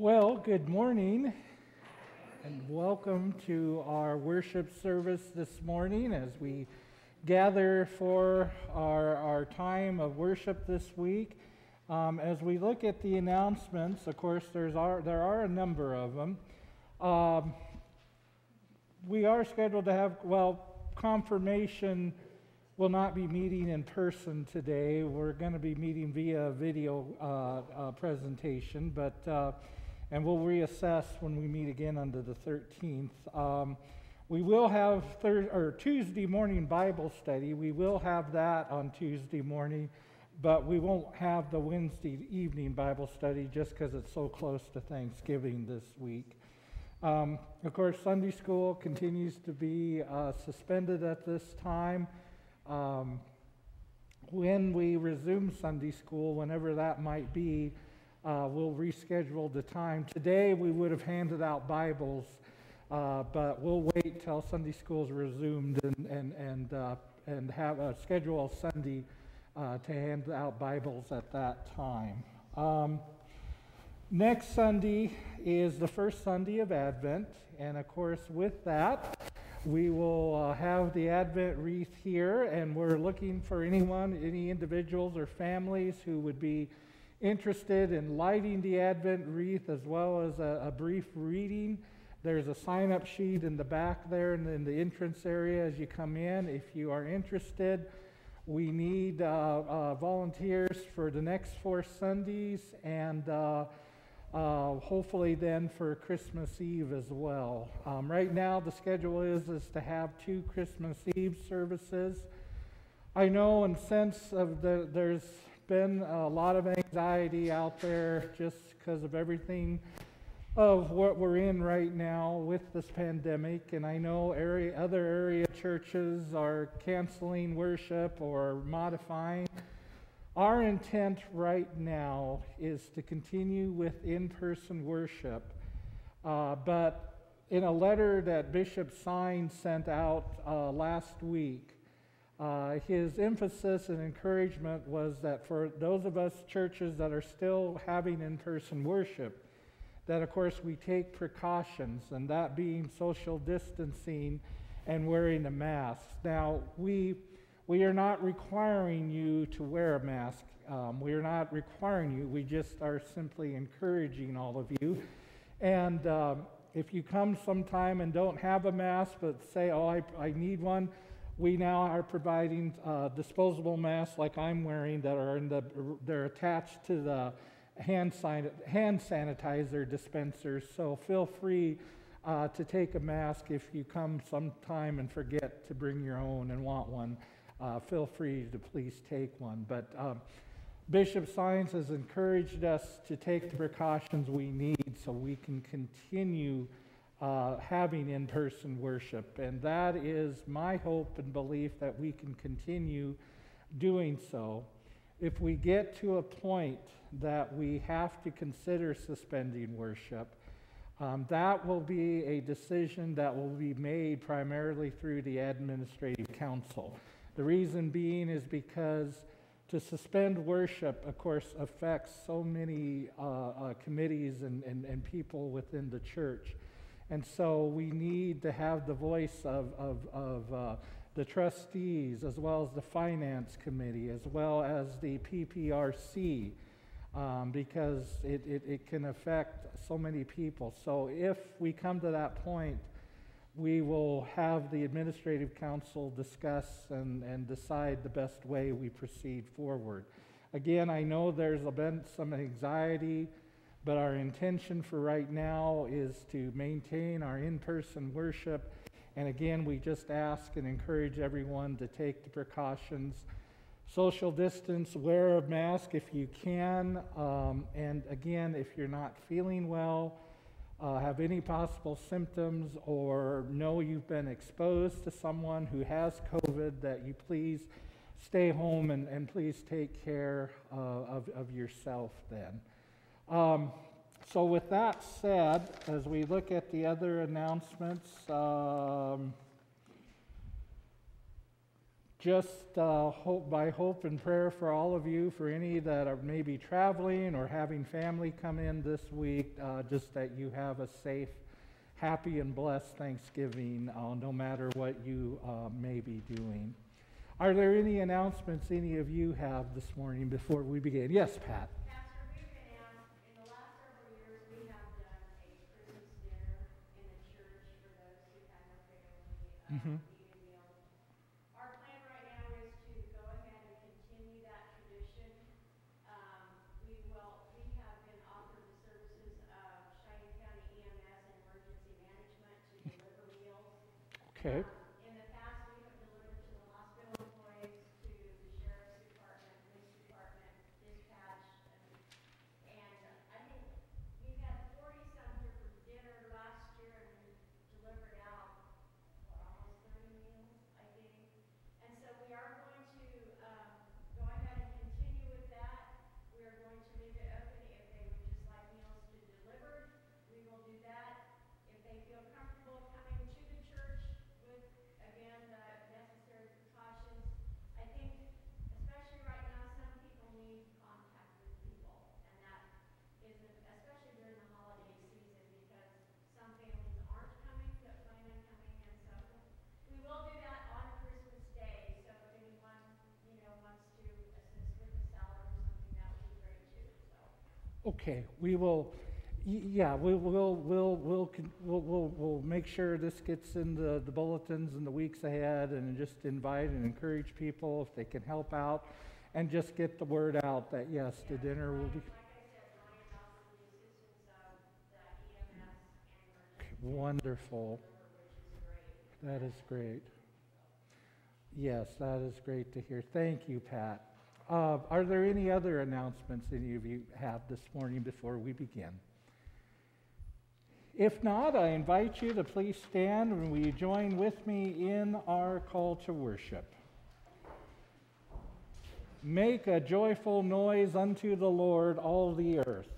Well, good morning and welcome to our worship service this morning as we gather for our, our time of worship this week. Um, as we look at the announcements, of course, there's are, there are a number of them. Um, we are scheduled to have, well, confirmation will not be meeting in person today. We're going to be meeting via video uh, uh, presentation, but uh, and we'll reassess when we meet again on the 13th. Um, we will have thir- or Tuesday morning Bible study. We will have that on Tuesday morning, but we won't have the Wednesday evening Bible study just because it's so close to Thanksgiving this week. Um, of course, Sunday school continues to be uh, suspended at this time. Um, when we resume Sunday school, whenever that might be, uh, we'll reschedule the time. Today we would have handed out Bibles, uh, but we'll wait till Sunday school is resumed and, and, and, uh, and have a schedule Sunday uh, to hand out Bibles at that time. Um, next Sunday is the first Sunday of Advent, and of course, with that, we will uh, have the Advent wreath here, and we're looking for anyone, any individuals or families who would be interested in lighting the Advent wreath as well as a, a brief reading, there's a sign up sheet in the back there and in the entrance area as you come in. If you are interested, we need uh, uh, volunteers for the next four Sundays and uh, uh hopefully then for Christmas Eve as well. Um, right now, the schedule is, is to have two Christmas Eve services. I know and sense of the, there's been a lot of anxiety out there just because of everything of what we're in right now with this pandemic. And I know area, other area churches are canceling worship or modifying. Our intent right now is to continue with in person worship. Uh, but in a letter that Bishop Saenz sent out uh, last week, uh, his emphasis and encouragement was that for those of us churches that are still having in person worship, that of course we take precautions, and that being social distancing and wearing a mask. Now, we, we are not requiring you to wear a mask. Um, we are not requiring you, we just are simply encouraging all of you. And um, if you come sometime and don't have a mask, but say, oh, I, I need one, we now are providing uh, disposable masks like I'm wearing that are in the, they're attached to the hand, hand sanitizer dispensers. So feel free uh, to take a mask if you come sometime and forget to bring your own and want one. Uh, feel free to please take one. But um, Bishop Saenz has encouraged us to take the precautions we need so we can continue uh, having in person worship. And that is my hope and belief that we can continue doing so. If we get to a point that we have to consider suspending worship, um, that will be a decision that will be made primarily through the administrative council. The reason being is because to suspend worship, of course, affects so many uh, uh, committees and, and, and people within the church. And so we need to have the voice of, of, of uh, the trustees, as well as the finance committee, as well as the PPRC, um, because it, it, it can affect so many people. So if we come to that point, we will have the administrative council discuss and, and decide the best way we proceed forward. Again, I know there's been some anxiety but our intention for right now is to maintain our in person worship. And again, we just ask and encourage everyone to take the precautions social distance, wear a mask if you can. Um, and again, if you're not feeling well, uh, have any possible symptoms, or know you've been exposed to someone who has COVID, that you please stay home and, and please take care uh, of, of yourself then. Um, so, with that said, as we look at the other announcements, um, just uh, hope by hope and prayer for all of you, for any that are maybe traveling or having family come in this week, uh, just that you have a safe, happy, and blessed Thanksgiving, uh, no matter what you uh, may be doing. Are there any announcements any of you have this morning before we begin? Yes, Pat. Pastor, we've been asked, in the last several years, we have done a Christmas dinner in the church for those who have no family, uh, Mhm. eating meals. Our plan right now is to go ahead and continue that tradition. Um, we will, we have been offered the services of Cheyenne County EMS and Emergency Management to deliver meals. Okay. Um, In the past, we have delivered to the hospital employees, to the sheriff's department, police department, dispatch, and, and I think we've had forty-some here for dinner last year and we delivered out, what, almost thirty meals, I think. And so we are going to, um, go ahead and continue with that. We are going to leave it open if they would just like meals to deliver, we will do that. If they feel comfortable coming to the church with, again, the necessary precautions, I think, especially right now, some people need contact with people, and that is, especially during the holiday season, because some families aren't coming, that plan on coming, and so we will do that on Christmas Day, so if anyone, you know, wants to assist with the salad or something, that would be great too, so. Okay, we will, yeah, we will, we'll, we'll, we'll, we'll, we'll make sure this gets in the, the bulletins in the weeks ahead and just invite and encourage people if they can help out and just get the word out that yes, the dinner will be Like I said, Ryan offered the assistance of the EMS and emergency wonderful. which is great. That is great. Yes, that is great to hear. Thank you, Pat. Uh, are there any other announcements any of you have this morning before we begin? If not, I invite you to please stand and will you join with me in our call to worship? Make a joyful noise unto the Lord, all the earth.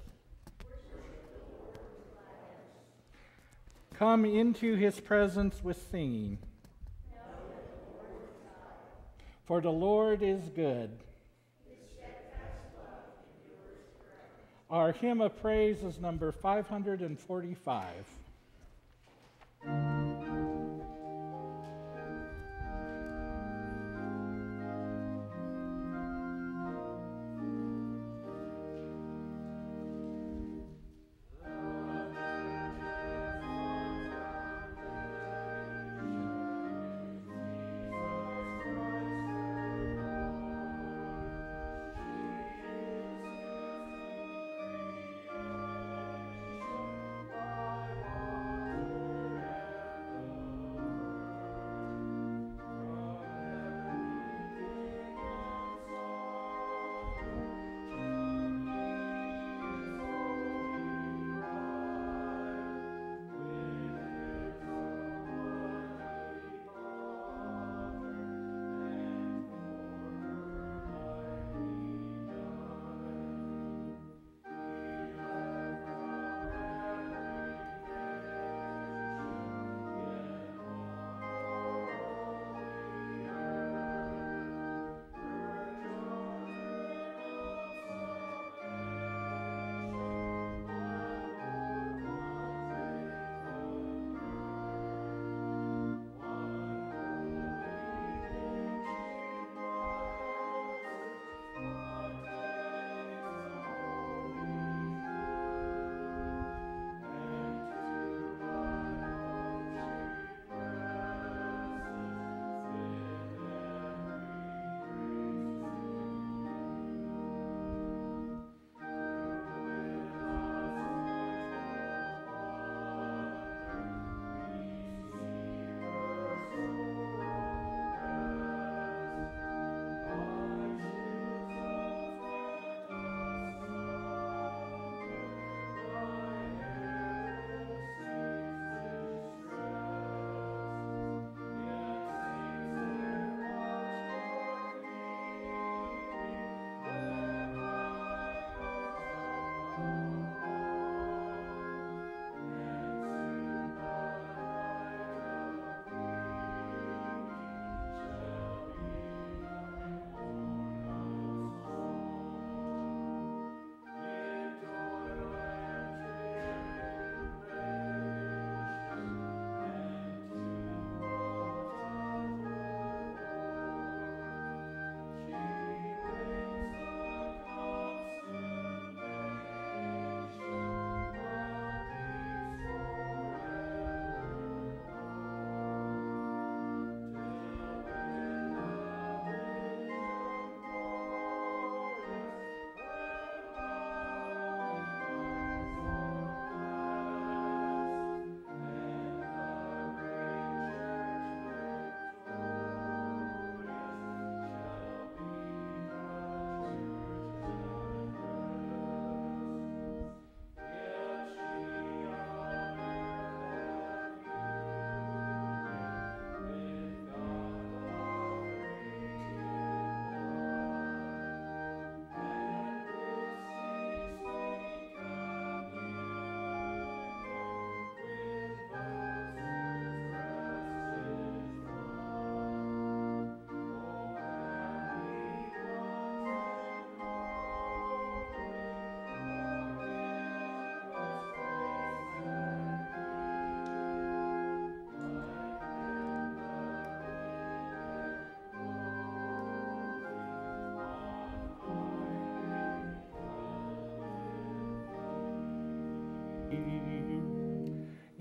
Come into his presence with singing. For the Lord is good. Our hymn of praise is number 545.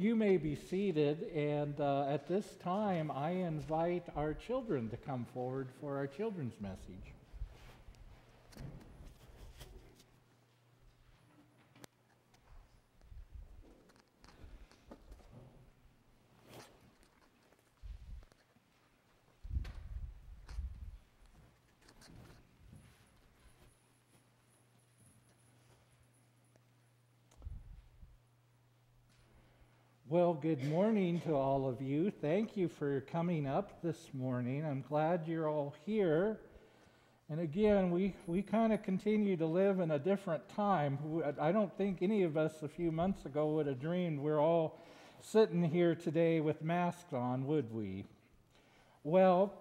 You may be seated, and uh, at this time, I invite our children to come forward for our children's message. Well, good morning to all of you. Thank you for coming up this morning. I'm glad you're all here. And again, we, we kind of continue to live in a different time. I don't think any of us a few months ago would have dreamed we're all sitting here today with masks on, would we? Well,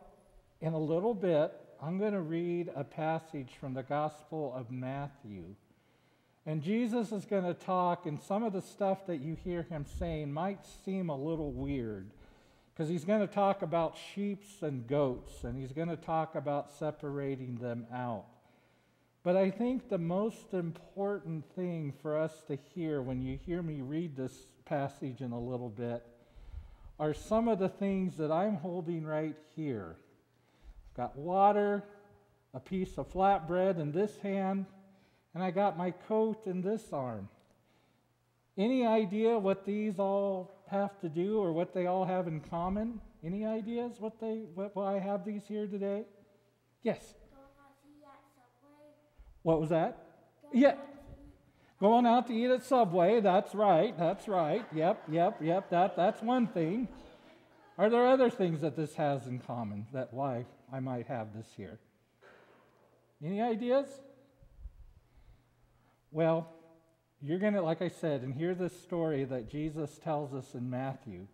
in a little bit, I'm going to read a passage from the Gospel of Matthew. And Jesus is going to talk, and some of the stuff that you hear him saying might seem a little weird because he's going to talk about sheep and goats, and he's going to talk about separating them out. But I think the most important thing for us to hear when you hear me read this passage in a little bit are some of the things that I'm holding right here. I've got water, a piece of flatbread in this hand, and I got my coat in this arm. Any idea what these all have to do or what they all have in common? Any ideas what they what, why I have these here today? Yes. What was that? yeah. Going out to eat at Subway, that's right, that's right. Yep, yep, yep, that, that's one thing. Are there other things that this has in common that why I might have this here? Any ideas? Well, you're going to, like I said, and hear this story that Jesus tells us in Matthew.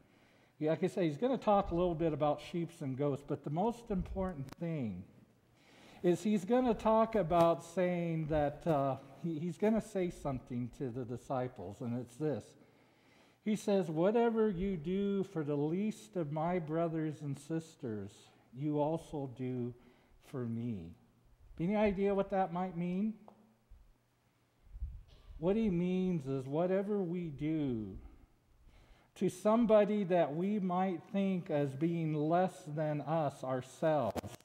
Like I say, he's going to talk a little bit about sheep and goats, but the most important thing is he's going to talk about saying that uh, he, he's going to say something to the disciples, and it's this. He says, Whatever you do for the least of my brothers and sisters, you also do for me. Any idea what that might mean? What he means is whatever we do to somebody that we might think as being less than us ourselves,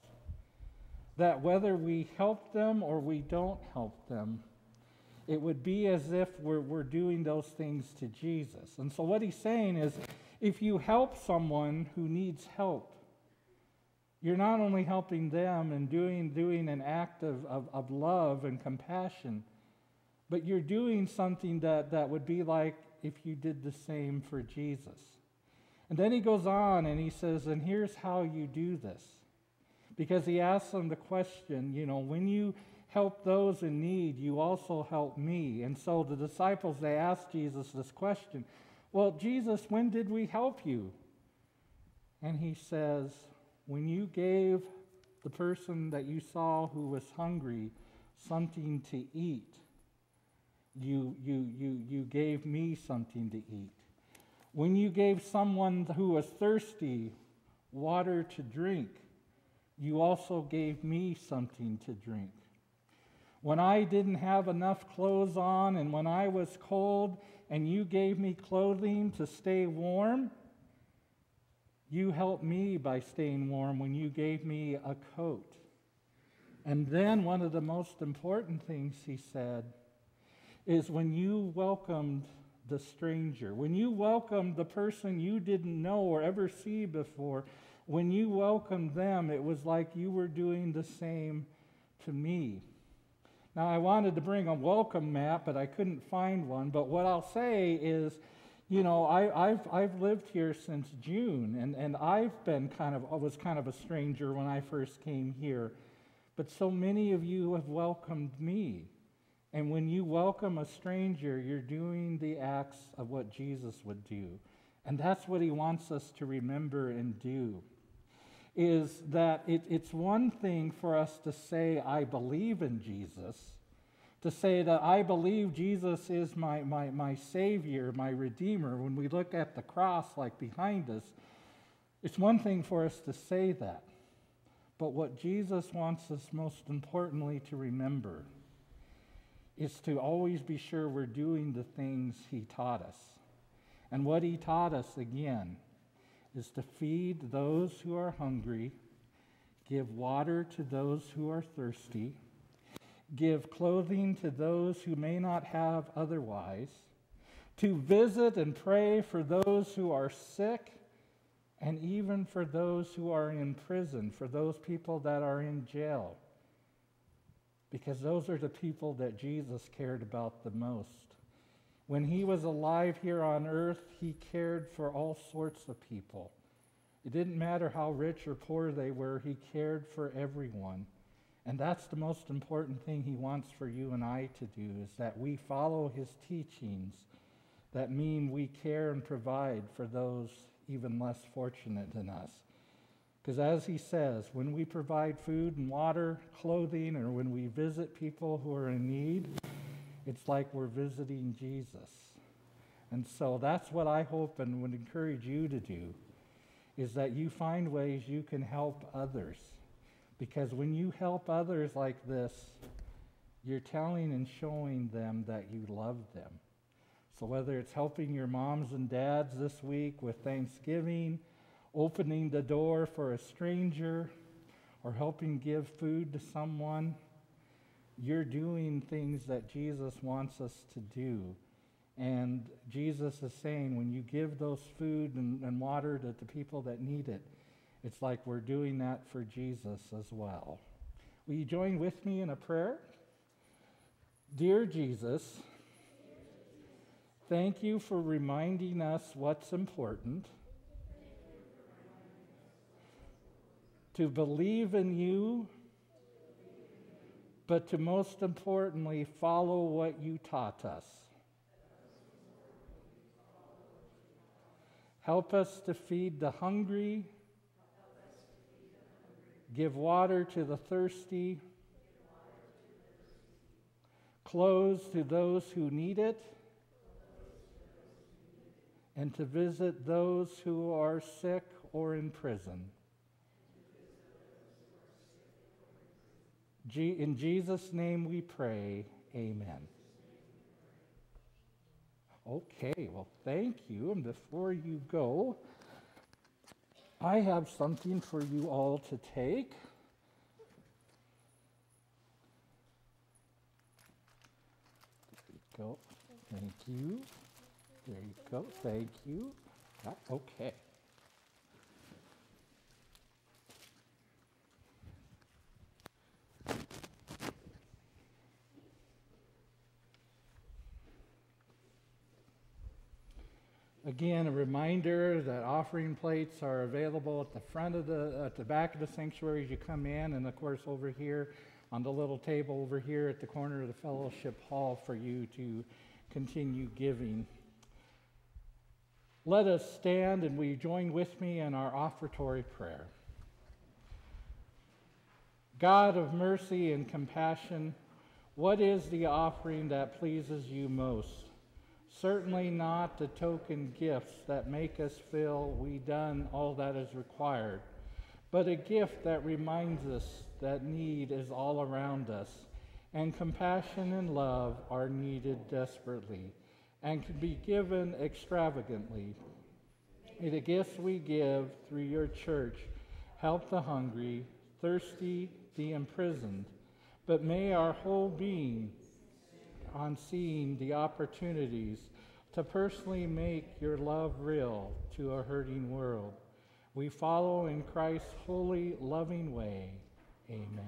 that whether we help them or we don't help them, it would be as if we're, we're doing those things to Jesus. And so, what he's saying is if you help someone who needs help, you're not only helping them and doing, doing an act of, of, of love and compassion, but you're doing something that, that would be like if you did the same for Jesus. And then he goes on and he says, and here's how you do this. Because he asks them the question, you know, when you help those in need, you also help me. And so the disciples, they ask Jesus this question Well, Jesus, when did we help you? And he says, When you gave the person that you saw who was hungry something to eat you, you, you, you gave me something to eat. When you gave someone who was thirsty water to drink, you also gave me something to drink. When I didn't have enough clothes on and when I was cold and you gave me clothing to stay warm, you helped me by staying warm when you gave me a coat. And then one of the most important things he said is when you welcomed the stranger, when you welcomed the person you didn't know or ever see before, when you welcomed them, it was like you were doing the same to me. Now, I wanted to bring a welcome map, but I couldn't find one. But what I'll say is, you know, I, have I've lived here since June, and, and I've been kind of, I was kind of a stranger when I first came here. But so many of you have welcomed me. And when you welcome a stranger, you're doing the acts of what Jesus would do. And that's what he wants us to remember and do. Is that it, it's one thing for us to say, I believe in Jesus, to say that I believe Jesus is my, my, my Savior, my Redeemer. When we look at the cross, like behind us, it's one thing for us to say that. But what Jesus wants us most importantly to remember is to always be sure we're doing the things he taught us. And what he taught us again is to feed those who are hungry, give water to those who are thirsty, give clothing to those who may not have otherwise, to visit and pray for those who are sick, and even for those who are in prison, for those people that are in jail. Because those are the people that Jesus cared about the most. When he was alive here on earth, he cared for all sorts of people. It didn't matter how rich or poor they were, he cared for everyone. And that's the most important thing he wants for you and I to do is that we follow his teachings that mean we care and provide for those even less fortunate than us. Because as he says, when we provide food and water, clothing, or when we visit people who are in need, it's like we're visiting Jesus. And so that's what I hope and would encourage you to do is that you find ways you can help others. Because when you help others like this, you're telling and showing them that you love them. So whether it's helping your moms and dads this week with Thanksgiving, opening the door for a stranger, or helping give food to someone, you're doing things that Jesus wants us to do. And Jesus is saying when you give those food and, and water to the people that need it, it's like we're doing that for Jesus as well. Will you join with me in a prayer? Dear Jesus, thank you for reminding us what's important. To believe in you but to most importantly, follow what you taught us. Help us to feed the hungry, give water to the thirsty, clothes to those who need it, and to visit those who are sick or in prison. In Jesus' name we pray. Amen. Okay, well, thank you. And before you go, I have something for you all to take. There you go. Thank you. There you go. Thank you. Okay. Again, a reminder that offering plates are available at the front of the, at the back of the sanctuary as you come in, and of course over here on the little table over here at the corner of the fellowship hall for you to continue giving. Let us stand and we join with me in our offertory prayer? God of mercy and compassion, what is the offering that pleases you most? Certainly not the token gifts that make us feel we done all that is required, but a gift that reminds us that need is all around us, and compassion and love are needed desperately and can be given extravagantly. May the gifts we give through your church help the hungry, thirsty, the imprisoned, but may our whole being on seeing the opportunities to personally make your love real to a hurting world. We follow in Christ's holy, loving way. Amen.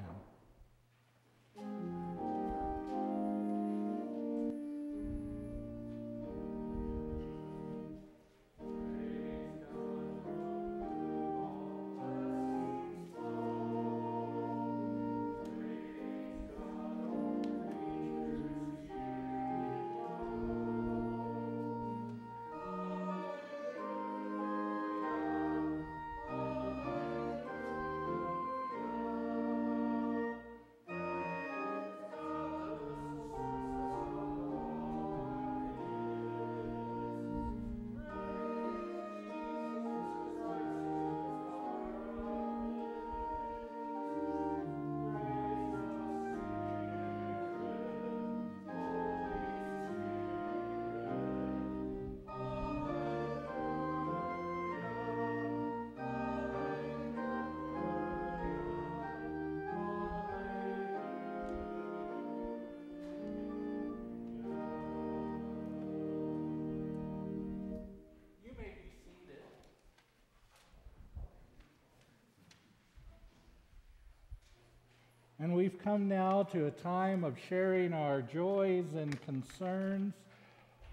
Come now to a time of sharing our joys and concerns.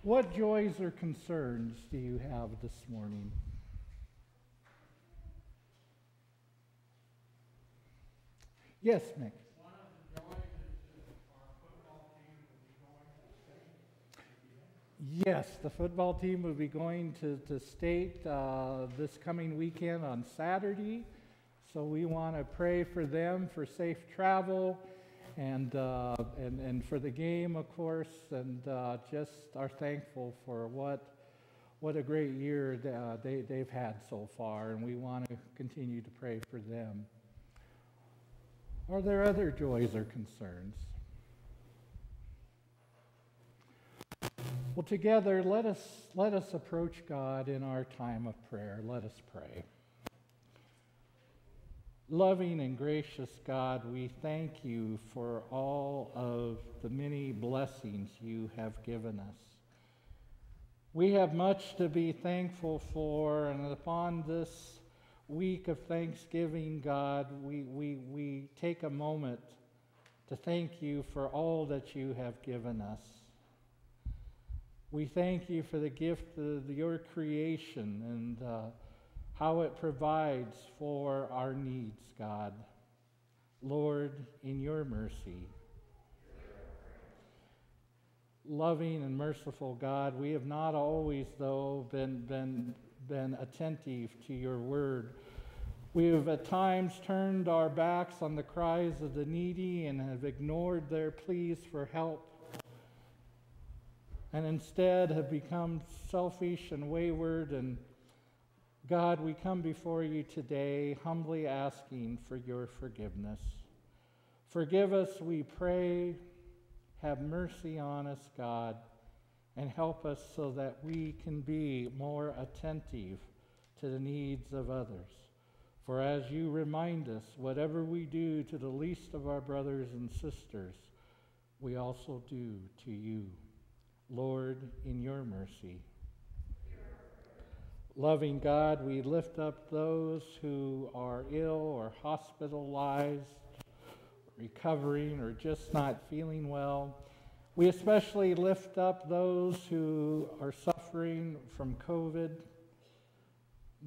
What joys or concerns do you have this morning? Yes, Mick. Yes, the football team will be going to, to state uh, this coming weekend on Saturday. So we want to pray for them for safe travel and, uh, and, and for the game, of course, and uh, just are thankful for what, what a great year uh, they, they've had so far, and we want to continue to pray for them. Are there other joys or concerns? Well, together, let us, let us approach God in our time of prayer. Let us pray. Loving and gracious God, we thank you for all of the many blessings you have given us. We have much to be thankful for, and upon this week of Thanksgiving, God, we, we, we take a moment to thank you for all that you have given us. We thank you for the gift of your creation and uh, how it provides for our needs, God. Lord, in your mercy. Loving and merciful God, we have not always, though, been, been, been attentive to your word. We have at times turned our backs on the cries of the needy and have ignored their pleas for help and instead have become selfish and wayward. And God, we come before you today humbly asking for your forgiveness. Forgive us, we pray. Have mercy on us, God, and help us so that we can be more attentive to the needs of others. For as you remind us, whatever we do to the least of our brothers and sisters, we also do to you. Lord, in your mercy. Loving God, we lift up those who are ill or hospitalized, recovering, or just not feeling well. We especially lift up those who are suffering from COVID.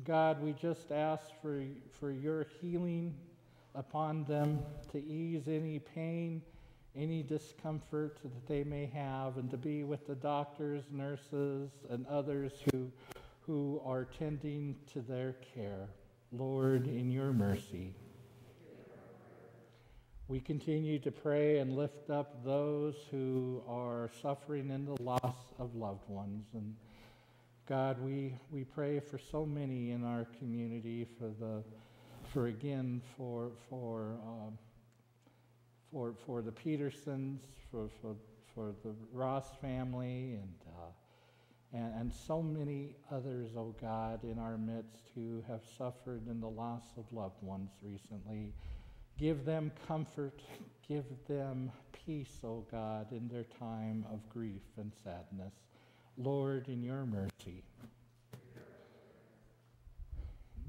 God, we just ask for, for your healing upon them to ease any pain any discomfort that they may have, and to be with the doctors, nurses, and others who, who are tending to their care. Lord, in your mercy. We continue to pray and lift up those who are suffering in the loss of loved ones. And God, we, we pray for so many in our community, for the, for again, for, for, um, for, for the Petersons, for, for, for the Ross family, and, uh, and, and so many others, oh God, in our midst who have suffered in the loss of loved ones recently. Give them comfort, give them peace, oh God, in their time of grief and sadness. Lord, in your mercy.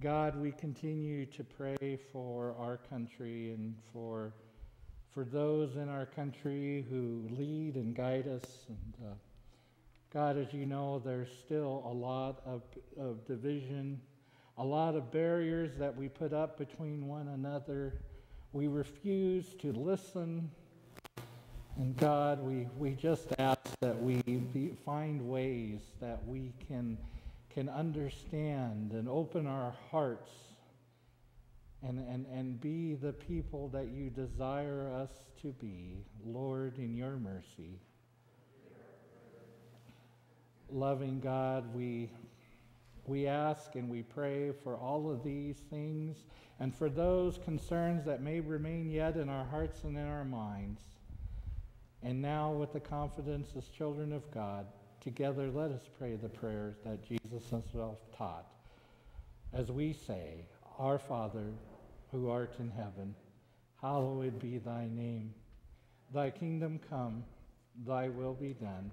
God, we continue to pray for our country and for for those in our country who lead and guide us. And uh, God, as you know, there's still a lot of, of division, a lot of barriers that we put up between one another. We refuse to listen. And God, we, we just ask that we be, find ways that we can, can understand and open our hearts and, and, and be the people that you desire us to be, Lord, in your mercy. Loving God, we, we ask and we pray for all of these things and for those concerns that may remain yet in our hearts and in our minds. And now, with the confidence as children of God, together let us pray the prayers that Jesus himself taught. As we say, Our Father, who art in heaven, hallowed be thy name. Thy kingdom come, thy will be done,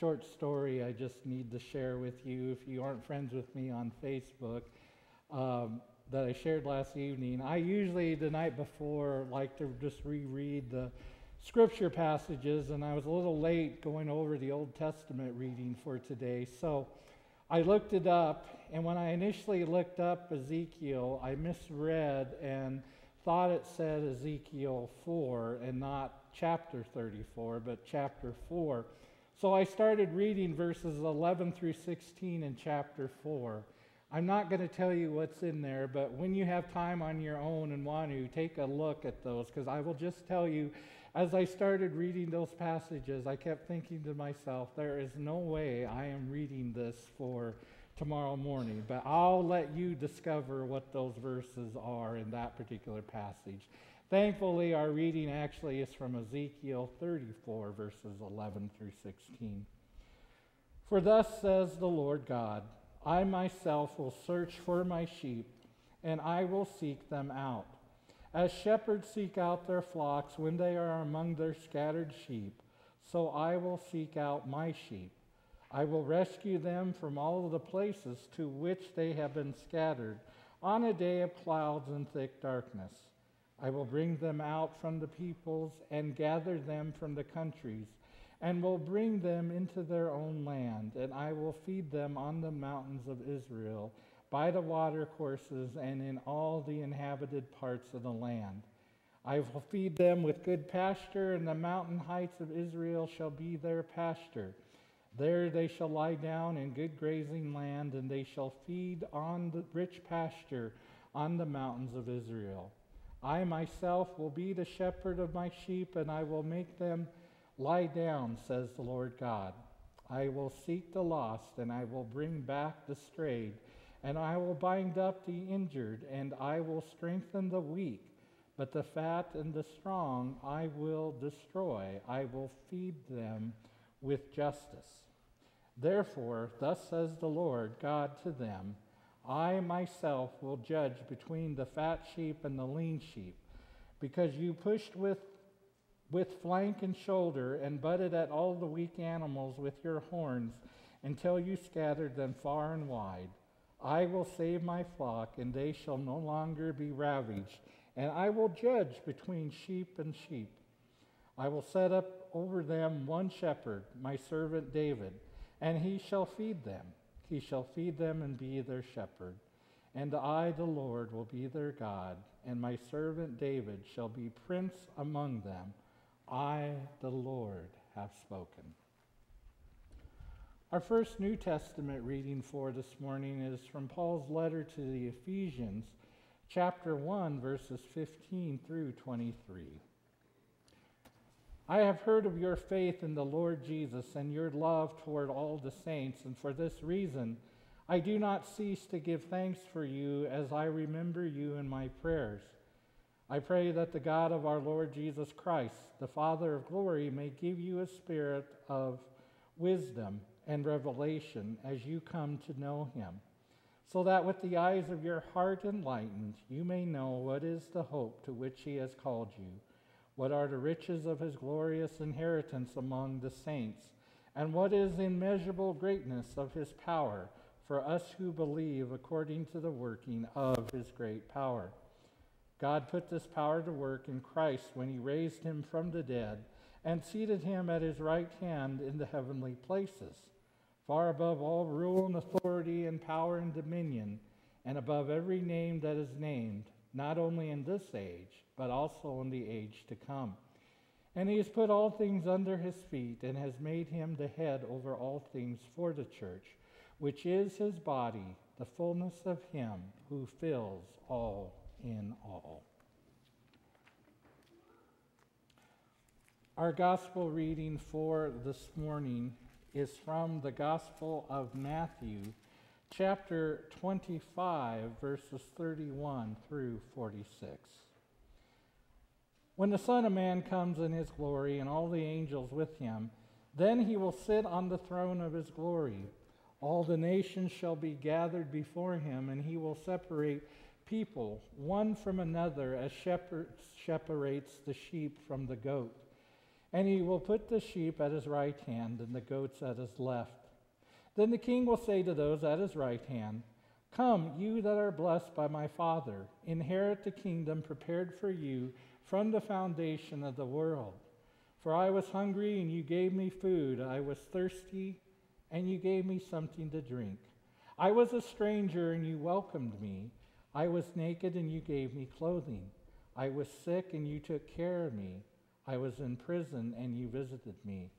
Short story I just need to share with you if you aren't friends with me on Facebook um, that I shared last evening. I usually, the night before, like to just reread the scripture passages, and I was a little late going over the Old Testament reading for today. So I looked it up, and when I initially looked up Ezekiel, I misread and thought it said Ezekiel 4 and not chapter 34, but chapter 4. So I started reading verses 11 through 16 in chapter 4. I'm not going to tell you what's in there, but when you have time on your own and want to, take a look at those, because I will just tell you, as I started reading those passages, I kept thinking to myself, there is no way I am reading this for tomorrow morning, but I'll let you discover what those verses are in that particular passage. Thankfully, our reading actually is from Ezekiel 34, verses 11 through 16. For thus says the Lord God I myself will search for my sheep, and I will seek them out. As shepherds seek out their flocks when they are among their scattered sheep, so I will seek out my sheep. I will rescue them from all the places to which they have been scattered on a day of clouds and thick darkness. I will bring them out from the peoples and gather them from the countries, and will bring them into their own land, and I will feed them on the mountains of Israel, by the watercourses, and in all the inhabited parts of the land. I will feed them with good pasture, and the mountain heights of Israel shall be their pasture. There they shall lie down in good grazing land, and they shall feed on the rich pasture on the mountains of Israel. I myself will be the shepherd of my sheep, and I will make them lie down, says the Lord God. I will seek the lost, and I will bring back the strayed, and I will bind up the injured, and I will strengthen the weak. But the fat and the strong I will destroy. I will feed them with justice. Therefore, thus says the Lord God to them I myself will judge between the fat sheep and the lean sheep, because you pushed with, with flank and shoulder and butted at all the weak animals with your horns until you scattered them far and wide. I will save my flock, and they shall no longer be ravaged, and I will judge between sheep and sheep. I will set up over them one shepherd, my servant David, and he shall feed them. He shall feed them and be their shepherd. And I, the Lord, will be their God, and my servant David shall be prince among them. I, the Lord, have spoken. Our first New Testament reading for this morning is from Paul's letter to the Ephesians, chapter 1, verses 15 through 23. I have heard of your faith in the Lord Jesus and your love toward all the saints, and for this reason I do not cease to give thanks for you as I remember you in my prayers. I pray that the God of our Lord Jesus Christ, the Father of glory, may give you a spirit of wisdom and revelation as you come to know him, so that with the eyes of your heart enlightened, you may know what is the hope to which he has called you, what are the riches of his glorious inheritance among the saints, and what is the immeasurable greatness of his power for us who believe according to the working of his great power. God put this power to work in Christ when he raised him from the dead and seated him at his right hand in the heavenly places, far above all rule and authority and power and dominion, and above every name that is named, not only in this age, but also in the age to come. And he has put all things under his feet and has made him the head over all things for the church, which is his body, the fullness of him who fills all in all. Our gospel reading for this morning is from the Gospel of Matthew, chapter 25, verses 31 through 46. When the Son of Man comes in his glory and all the angels with him, then he will sit on the throne of his glory. All the nations shall be gathered before him, and he will separate people one from another as shepherd separates the sheep from the goat. And he will put the sheep at his right hand and the goats at his left. Then the king will say to those at his right hand, Come, you that are blessed by my Father, inherit the kingdom prepared for you from the foundation of the world. For I was hungry, and you gave me food. I was thirsty, and you gave me something to drink. I was a stranger, and you welcomed me. I was naked, and you gave me clothing. I was sick, and you took care of me. I was in prison, and you visited me.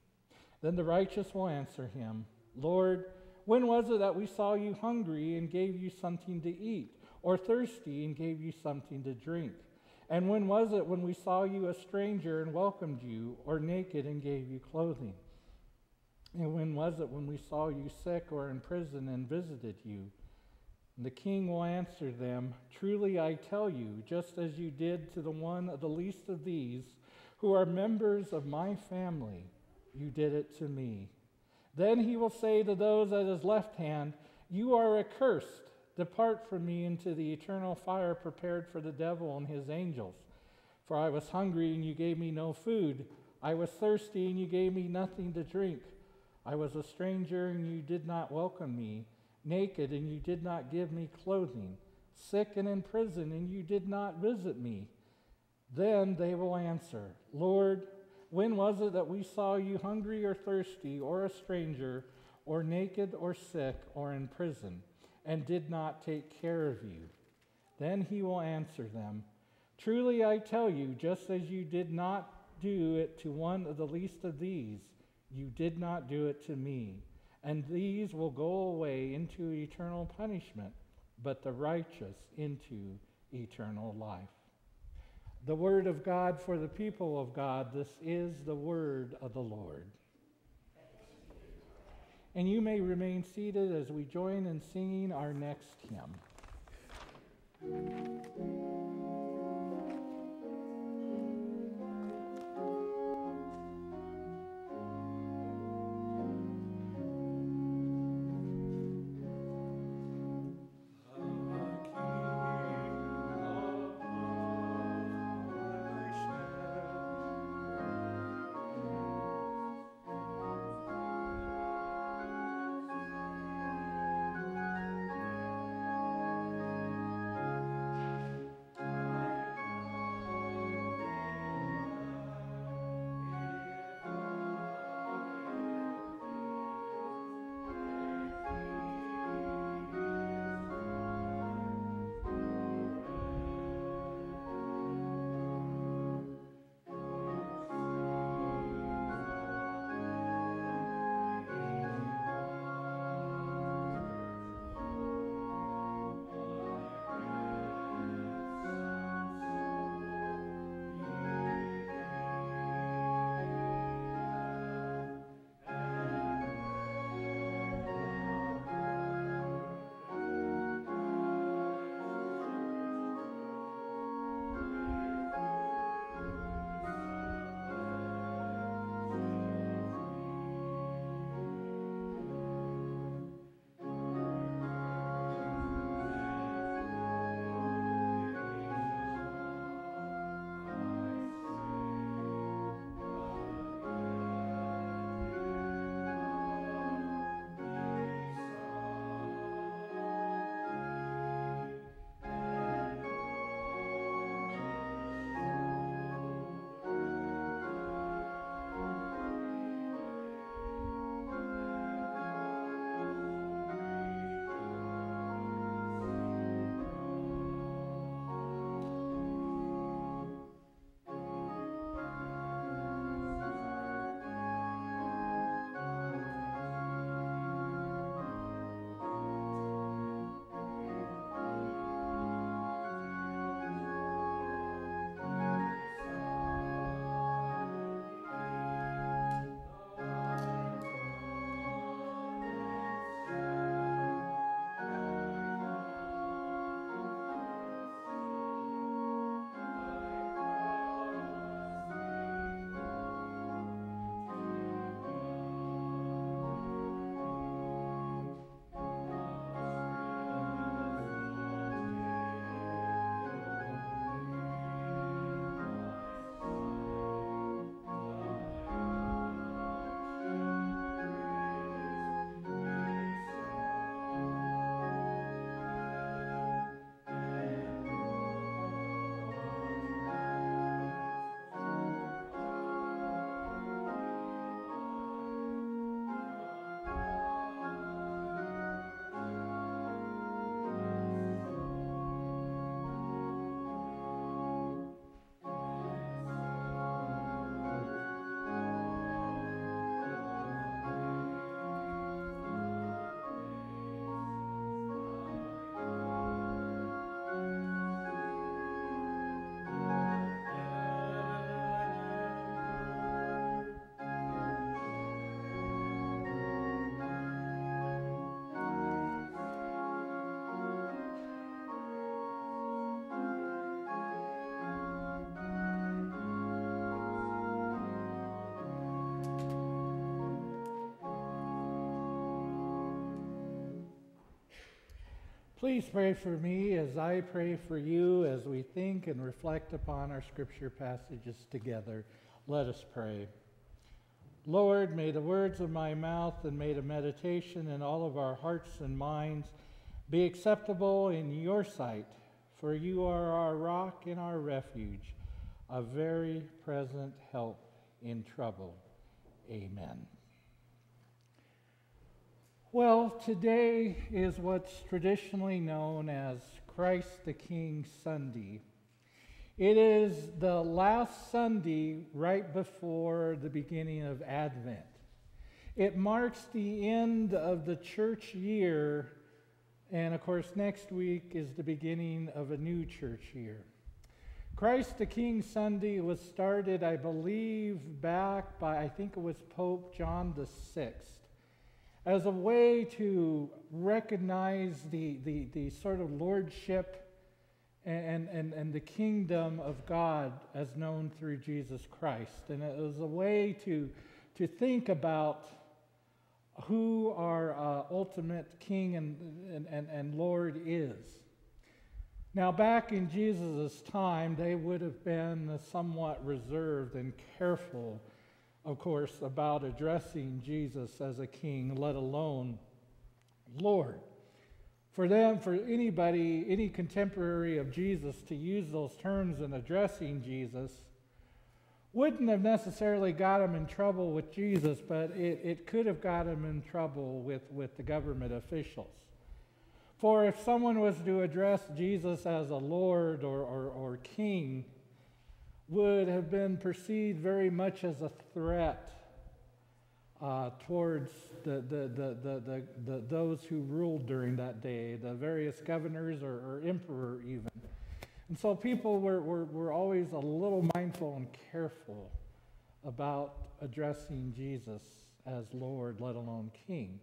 Then the righteous will answer him, Lord, when was it that we saw you hungry and gave you something to eat, or thirsty and gave you something to drink? And when was it when we saw you a stranger and welcomed you, or naked and gave you clothing? And when was it when we saw you sick or in prison and visited you? And the king will answer them, Truly I tell you, just as you did to the one of the least of these, who are members of my family, you did it to me. Then he will say to those at his left hand, You are accursed. Depart from me into the eternal fire prepared for the devil and his angels. For I was hungry, and you gave me no food. I was thirsty, and you gave me nothing to drink. I was a stranger, and you did not welcome me. Naked, and you did not give me clothing. Sick and in prison, and you did not visit me. Then they will answer, Lord, when was it that we saw you hungry or thirsty, or a stranger, or naked, or sick, or in prison, and did not take care of you? Then he will answer them, Truly I tell you, just as you did not do it to one of the least of these, you did not do it to me. And these will go away into eternal punishment, but the righteous into eternal life the word of God for the people of God. This is the word of the Lord. And you may remain seated as we join in singing our next hymn. Please pray for me as I pray for you as we think and reflect upon our scripture passages together. Let us pray. Lord, may the words of my mouth and may the meditation in all of our hearts and minds be acceptable in your sight, for you are our rock and our refuge, a very present help in trouble. Amen. Well, today is what's traditionally known as Christ the King Sunday. It is the last Sunday right before the beginning of Advent. It marks the end of the church year, and of course, next week is the beginning of a new church year. Christ the King Sunday was started, I believe, back by, I think it was Pope John the Sixth as a way to recognize the, the, the sort of lordship and, and, and the kingdom of God as known through Jesus Christ. And it was a way to, to think about who our uh, ultimate king and, and, and, and Lord is. Now, back in Jesus' time, they would have been somewhat reserved and careful of course, about addressing Jesus as a king, let alone Lord. For them, for anybody, any contemporary of Jesus to use those terms in addressing Jesus wouldn't have necessarily got him in trouble with Jesus, but it, it could have got him in trouble with, with the government officials. For if someone was to address Jesus as a Lord or, or, or King, would have been perceived very much as a threat uh, towards the, the, the, the, those who ruled during that day, the various governors or, or emperor, even. And so people were, were, were always a little mindful and careful about addressing Jesus as Lord, let alone King.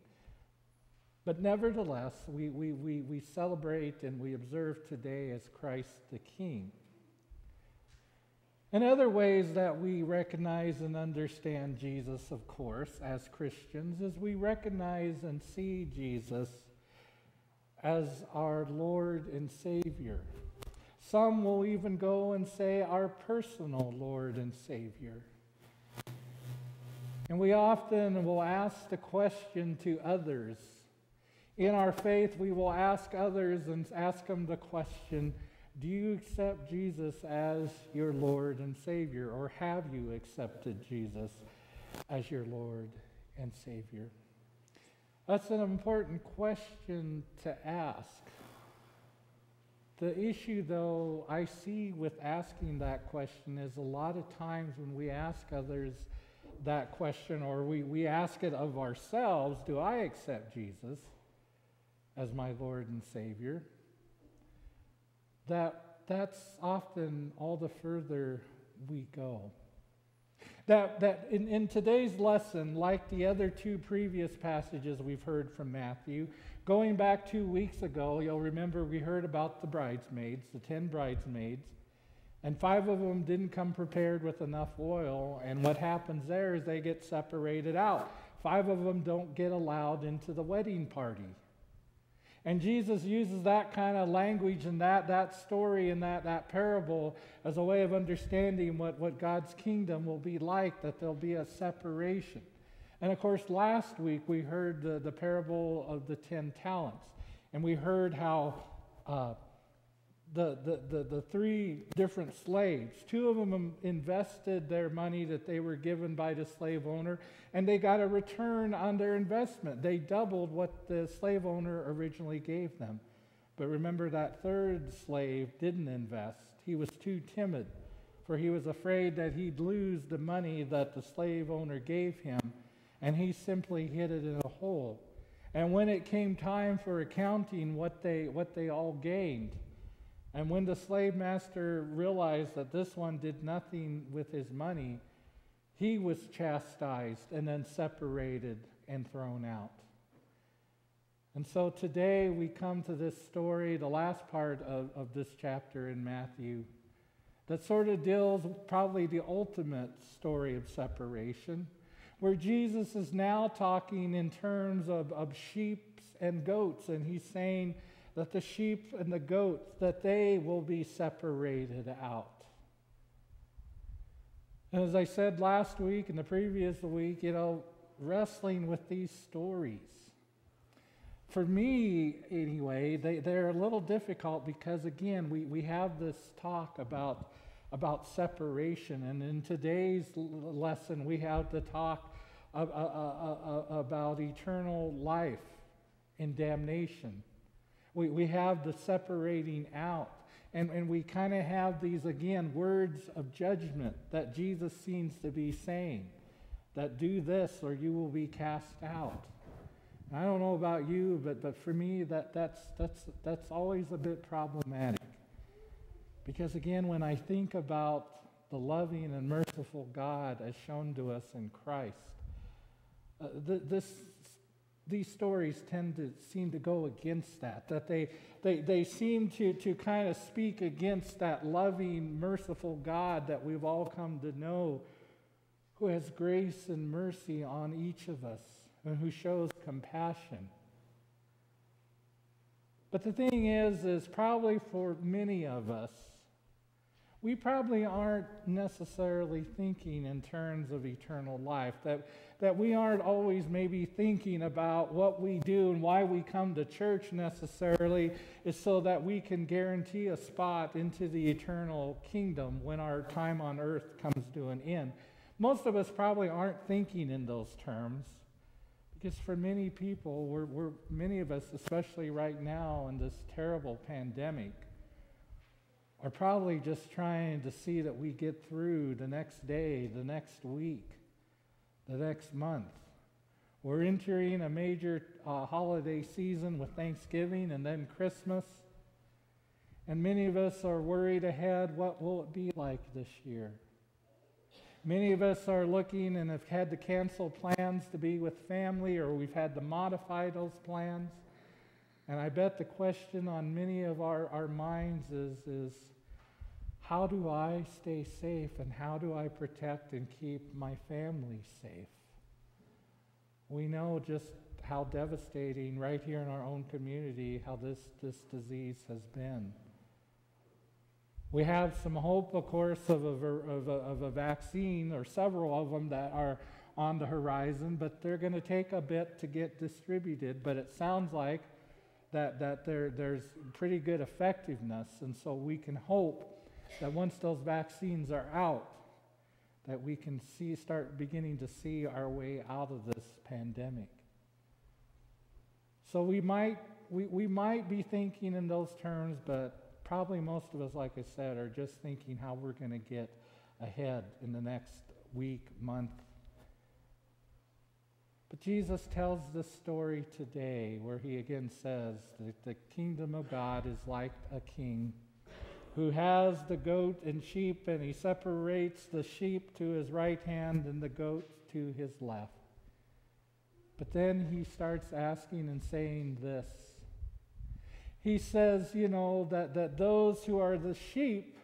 But nevertheless, we, we, we, we celebrate and we observe today as Christ the King. And other ways that we recognize and understand Jesus, of course, as Christians, is we recognize and see Jesus as our Lord and Savior. Some will even go and say our personal Lord and Savior. And we often will ask the question to others. In our faith, we will ask others and ask them the question do you accept Jesus as your Lord and Savior, or have you accepted Jesus as your Lord and Savior? That's an important question to ask. The issue, though, I see with asking that question is a lot of times when we ask others that question, or we, we ask it of ourselves do I accept Jesus as my Lord and Savior? That that's often all the further we go. That, that in, in today's lesson, like the other two previous passages we've heard from Matthew, going back two weeks ago, you'll remember we heard about the bridesmaids, the ten bridesmaids, and five of them didn't come prepared with enough oil. And what happens there is they get separated out. Five of them don't get allowed into the wedding party. And Jesus uses that kind of language and that, that story and that, that parable as a way of understanding what, what God's kingdom will be like, that there'll be a separation. And of course, last week we heard the, the parable of the ten talents. And we heard how uh, the, the, the, the, three different slaves. Two of them invested their money that they were given by the slave owner, and they got a return on their investment. They doubled what the slave owner originally gave them. But remember, that third slave didn't invest. He was too timid, for he was afraid that he'd lose the money that the slave owner gave him, and he simply hid it in a hole. And when it came time for accounting what they, what they all gained, and when the slave master realized that this one did nothing with his money, he was chastised and then separated and thrown out. And so today we come to this story, the last part of, of this chapter in Matthew, that sort of deals with probably the ultimate story of separation, where Jesus is now talking in terms of, of sheep and goats, and he's saying, that the sheep and the goats, that they will be separated out. And as I said last week and the previous week, you know, wrestling with these stories. For me, anyway, they, they're a little difficult because, again, we, we have this talk about, about separation. And in today's lesson, we have the talk of, uh, uh, uh, about eternal life and damnation. We, we have the separating out. And, and we kind of have these, again, words of judgment that Jesus seems to be saying that do this or you will be cast out. And I don't know about you, but, but for me, that, that's, that's, that's always a bit problematic. Because again, when I think about the loving and merciful God as shown to us in Christ, uh, th- this these stories tend to seem to go against that, that they, they, they seem to, to kind of speak against that loving, merciful God that we've all come to know, who has grace and mercy on each of us and who shows compassion. But the thing is, is probably for many of us, we probably aren't necessarily thinking in terms of eternal life, that, that we aren't always maybe thinking about what we do and why we come to church necessarily, is so that we can guarantee a spot into the eternal kingdom when our time on earth comes to an end. Most of us probably aren't thinking in those terms. Because for many people, we're, we're, many of us, especially right now in this terrible pandemic, are probably just trying to see that we get through the next day, the next week, the next month. We're entering a major uh, holiday season with Thanksgiving and then Christmas. And many of us are worried ahead what will it be like this year? Many of us are looking and have had to cancel plans to be with family, or we've had to modify those plans. And I bet the question on many of our, our minds is, is how do I stay safe and how do I protect and keep my family safe? We know just how devastating right here in our own community how this, this disease has been. We have some hope, of course, of a, of, a, of a vaccine or several of them that are on the horizon, but they're going to take a bit to get distributed. But it sounds like that, that there, there's pretty good effectiveness, and so we can hope that once those vaccines are out, that we can see, start beginning to see our way out of this pandemic. So we might, we, we might be thinking in those terms, but probably most of us, like I said, are just thinking how we're going to get ahead in the next week, month. But Jesus tells this story today where he again says that the kingdom of God is like a king who has the goat and sheep, and he separates the sheep to his right hand and the goat to his left. But then he starts asking and saying this. He says, you know, that, that those who are the sheep,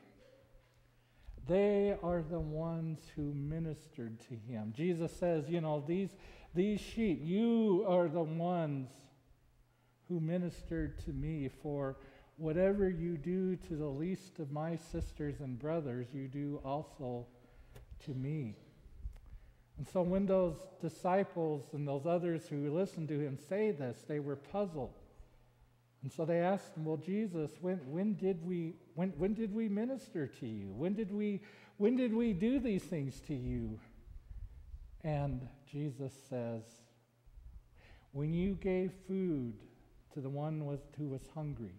they are the ones who ministered to him. Jesus says, you know, these, these sheep, you are the ones who ministered to me for Whatever you do to the least of my sisters and brothers, you do also to me. And so when those disciples and those others who listened to him say this, they were puzzled. And so they asked him, Well, Jesus, when, when, did, we, when, when did we minister to you? When did, we, when did we do these things to you? And Jesus says, When you gave food to the one who was hungry,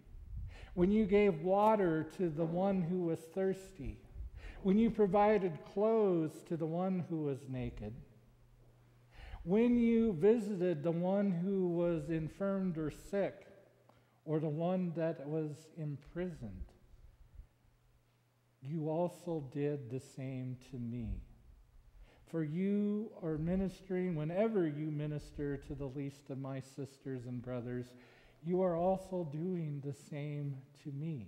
when you gave water to the one who was thirsty, when you provided clothes to the one who was naked, when you visited the one who was infirmed or sick, or the one that was imprisoned, you also did the same to me. For you are ministering whenever you minister to the least of my sisters and brothers you are also doing the same to me.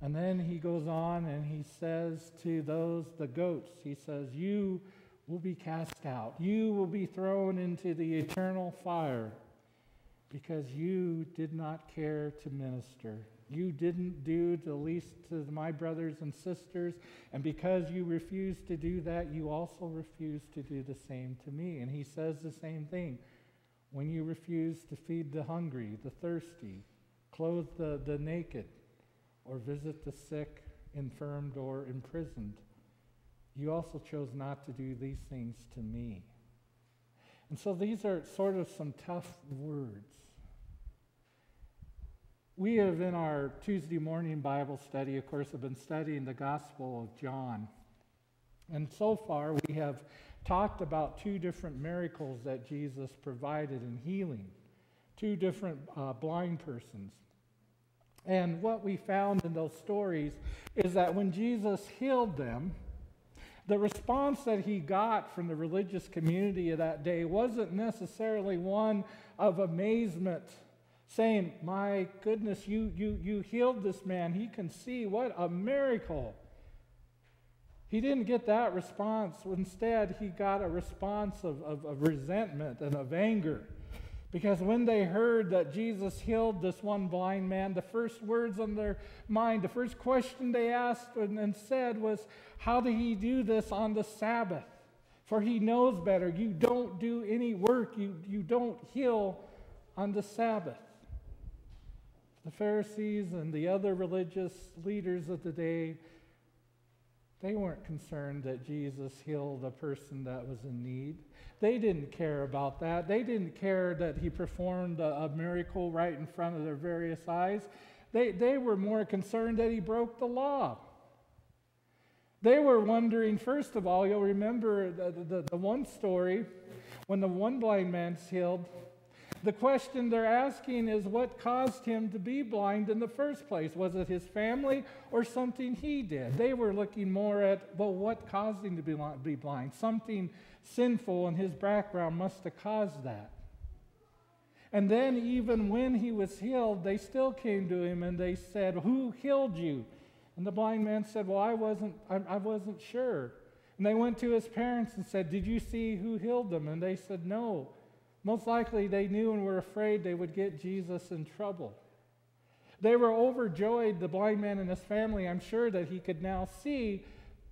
And then he goes on and he says to those, the goats, he says, You will be cast out. You will be thrown into the eternal fire because you did not care to minister. You didn't do the least to my brothers and sisters, and because you refused to do that, you also refused to do the same to me. And he says the same thing. When you refuse to feed the hungry, the thirsty, clothe the, the naked, or visit the sick, infirmed, or imprisoned, you also chose not to do these things to me. And so these are sort of some tough words. We have, in our Tuesday morning Bible study, of course, have been studying the Gospel of John. And so far, we have talked about two different miracles that Jesus provided in healing, two different uh, blind persons. And what we found in those stories is that when Jesus healed them, the response that he got from the religious community of that day wasn't necessarily one of amazement saying, My goodness, you, you, you healed this man. He can see. What a miracle. He didn't get that response. Instead, he got a response of, of, of resentment and of anger. Because when they heard that Jesus healed this one blind man, the first words on their mind, the first question they asked and, and said was, How did he do this on the Sabbath? For he knows better. You don't do any work, you, you don't heal on the Sabbath. The Pharisees and the other religious leaders of the day, they weren't concerned that Jesus healed a person that was in need. They didn't care about that. They didn't care that he performed a, a miracle right in front of their various eyes. They, they were more concerned that he broke the law. They were wondering, first of all, you'll remember the, the, the one story when the one blind man's healed. The question they're asking is what caused him to be blind in the first place? Was it his family or something he did? They were looking more at, well, what caused him to be blind? Something sinful in his background must have caused that. And then, even when he was healed, they still came to him and they said, Who healed you? And the blind man said, Well, I wasn't, I, I wasn't sure. And they went to his parents and said, Did you see who healed them? And they said, No. Most likely they knew and were afraid they would get Jesus in trouble. They were overjoyed, the blind man and his family, I'm sure, that he could now see,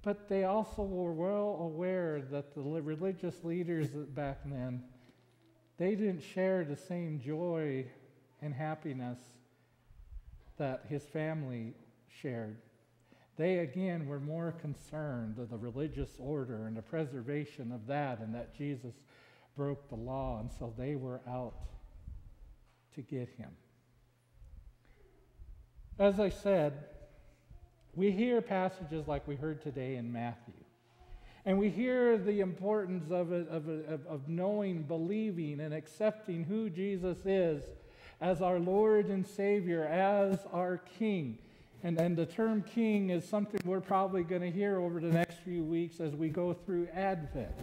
but they also were well aware that the religious leaders back then, they didn't share the same joy and happiness that his family shared. They again were more concerned with the religious order and the preservation of that and that Jesus broke the law, and so they were out to get him. As I said, we hear passages like we heard today in Matthew. And we hear the importance of, it, of, of, of knowing, believing, and accepting who Jesus is as our Lord and Savior, as our King. And, and the term king is something we're probably going to hear over the next few weeks as we go through Advent.